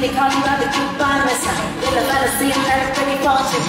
na. You can call me by the good by my side. In the fantasy, I'm pretty fortune.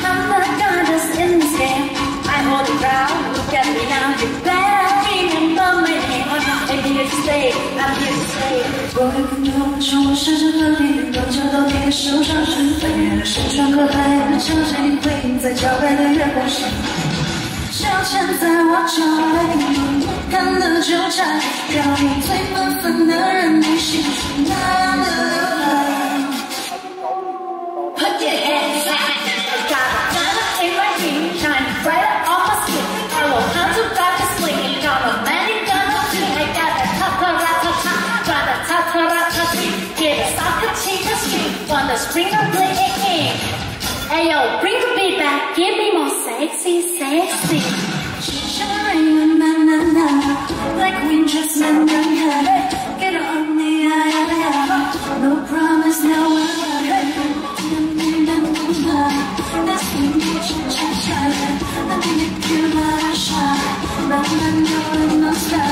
I'm the goddess in this game. I hold it down, look at me now. You better remember my name. I'm here to stay, I'm here to stay. 我会更多从我试着和你永久到你的手上，翻越了山川河海，我们相信会映在皎白的月光上。消遣在我周围，看了就摘，让你最麻烦的人你心中 on the string of bling. Hey yo, bring the beat back, give me more sexy, sexy. She's shining, na na na na, like wind just na na. Get on the eye, no promise, no worry. na na, cha cha cha, I'm gonna give it a shot. Now I know I'm not stuck.